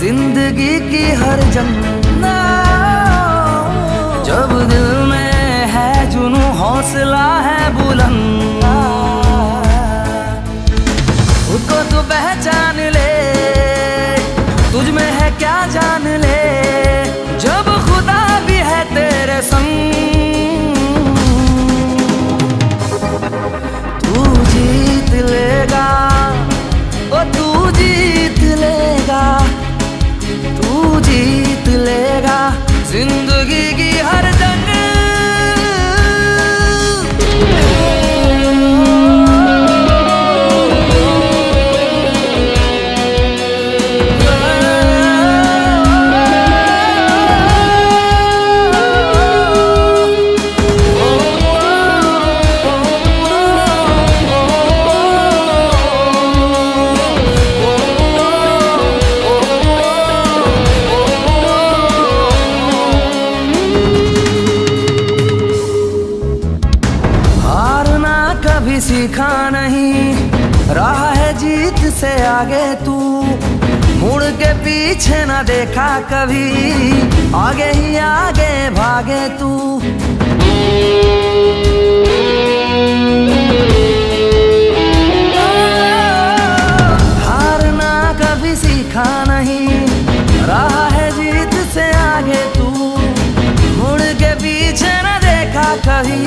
ज़िंदगी की हर जंग जब दिल में है जुनू, हौसला है बुलंद। खुद को तू पहचान ले, तुझ में है क्या जान ले। जब कभी सीखा नहीं। रहा है जीत से आगे तू। मुड़ के पीछे न देखा कभी। आगे ही आगे भागे तू। हारना कभी सीखा नहीं। रहा है जीत से आगे तू। मुड़ के पीछे न देखा कभी।